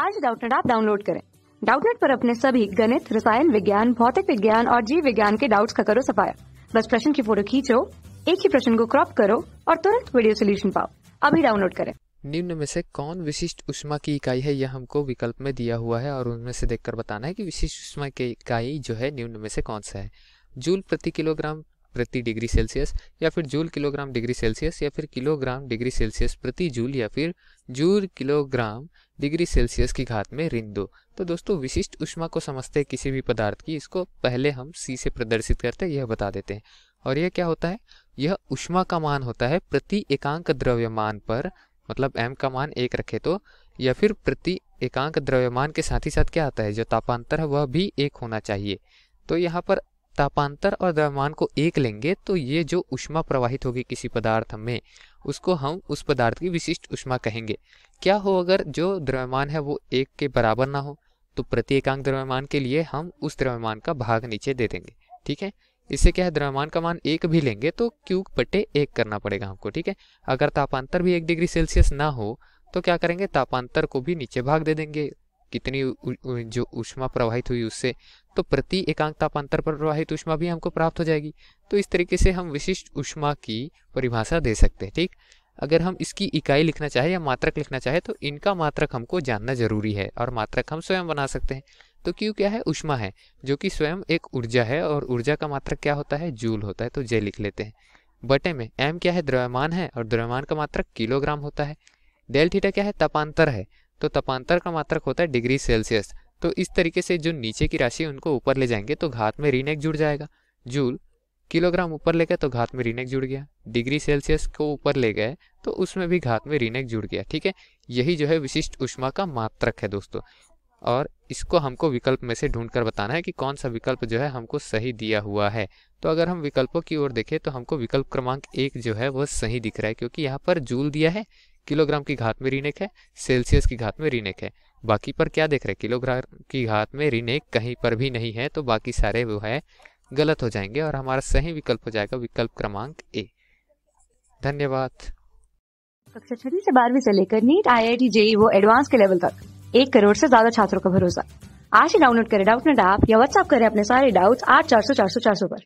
आज डाउटनेट आप डाउनलोड करें। डाउटनेट पर अपने सभी गणित, रसायन विज्ञान, भौतिक विज्ञान और जीव विज्ञान के डाउट्स का करो सफाया। बस प्रश्न की फ़ोटो खींचो, एक ही प्रश्न को क्रॉप करो और तुरंत वीडियो सोल्यूशन पाओ। अभी डाउनलोड करें। निम्न में से कौन विशिष्ट उष्मा की इकाई है, यह हमको विकल्प में दिया हुआ है और उनमें से देखकर बताना है कि विशिष्ट उष्मा की इकाई जो है, निम्न में से कौन सा है। जूल प्रति किलोग्राम प्रति डिग्री सेल्सियस या फिर जूल किलोग्राम डिग्री सेल्सियस या फिर किलोग्राम डिग्री सेल्सियस प्रति जूल या फिर जूल किलोग्राम डिग्री सेल्सियस की घात में ऋण दो। तो दोस्तों, विशिष्ट उष्मा को समझते हैं किसी भी पदार्थ की। इसको पहले हम सी से प्रदर्शित करते यह बता देते हैं। और यह क्या होता है? यह उष्मा का मान होता है प्रति एकांक द्रव्यमान पर मतलब एम का मान एक रखे तो या फिर प्रति एकांक द्रव्यमान के साथ ही साथ क्या आता है? जो तापांतर है, वह भी एक होना चाहिए। तो यहाँ पर तापांतर और द्रव्यमान को एक लेंगे तो ये जो उष्मा प्रवाहित होगी किसी पदार्थ में, उसको हम उस पदार्थ की विशिष्ट उष्मा कहेंगे। क्या हो अगर जो द्रव्यमान है वो एक के बराबर ना हो तो प्रति एकांक द्रव्यमान के लिए हम उस द्रव्यमान का भाग नीचे दे देंगे, ठीक है? इससे क्या है, द्रव्यमान का मान एक भी लेंगे तो क्यू बटे एक करना पड़ेगा हमको, ठीक है? अगर तापांतर भी एक डिग्री सेल्सियस ना हो तो क्या करेंगे, तापांतर को भी नीचे भाग दे देंगे। कितनी जो उष्मा प्रवाहित हुई उससे तो प्रति एकांक तापांतर पर प्रवाहित उष्मा भी हमको प्राप्त हो जाएगी। तो इस तरीके से हम विशिष्ट उष्मा की परिभाषा दे सकते हैं, ठीक? अगर हम इसकी इकाई लिखना चाहे या मात्रक लिखना चाहे तो इनका मात्रक हमको जानना ज़रूरी है और मात्रक हम स्वयं बना सकते हैं। तो क्यों क्या है? उष्मा है, जो कि स्वयं एक ऊर्जा है और ऊर्जा का मात्रक क्या होता है? जूल होता है तो जे लिख लेते हैं। बटे में एम क्या है? द्रव्यमान है और द्रव्यमान का मात्रक किलोग्राम होता है। डेल थीटा क्या है? तपांतर है तो तपांतर का मात्रक होता है डिग्री सेल्सियस। तो इस तरीके से जो नीचे की राशि उनको ऊपर ले जाएँगे तो घात में एक जुड़ जाएगा। जूल, किलोग्राम ऊपर ले गए तो घात में एक जुड़ गया। डिग्री सेल्सियस को ऊपर ले गए तो उसमें भी घात में एक जुड़ गया, ठीक है? यही जो है विशिष्ट उष्मा का मात्रक है दोस्तों। और इसको हमको विकल्प में से ढूंढ कर बताना है कि कौन सा विकल्प जो है हमको सही दिया हुआ है। तो अगर हम विकल्पों की ओर देखें तो हमको विकल्प क्रमांक एक जो है वह सही दिख रहा है, क्योंकि यहाँ पर जूल दिया है किलोग्राम की घात में रीनेक है, सेल्सियस की घात में रीनेक है। बाकी पर क्या देख रहे हैं? किलोग्राम की घात में रीनेक कहीं पर भी नहीं है तो बाकी सारे वो है, गलत हो जाएँगे और हमारा सही विकल्प हो जाएगा विकल्प क्रमांक ए धन्यवाद। कक्षा छठी से बारहवीं से लेकर NEET I I T JEE वो एडवांस के लेवल तक, एक करोड़ से ज़्यादा छात्रों का भरोसा। आज ही डाउनलोड करें डाउट नेट ऐप या व्हाट्सएप करें अपने सारे डाउट्स आठ चार सौ चार सौ चार सौ पर।